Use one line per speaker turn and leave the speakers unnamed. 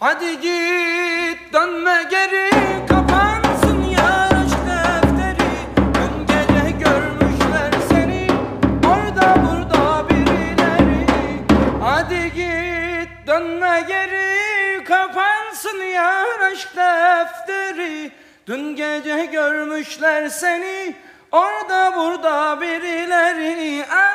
Hadi git dönme geri kapansın yar aşk defteri. Dün gece görmüşler seni orada burada birileri. Hadi git dönme geri kapansın yar aşk defteri. Dün gece görmüşler seni orada burada birileri. Ah!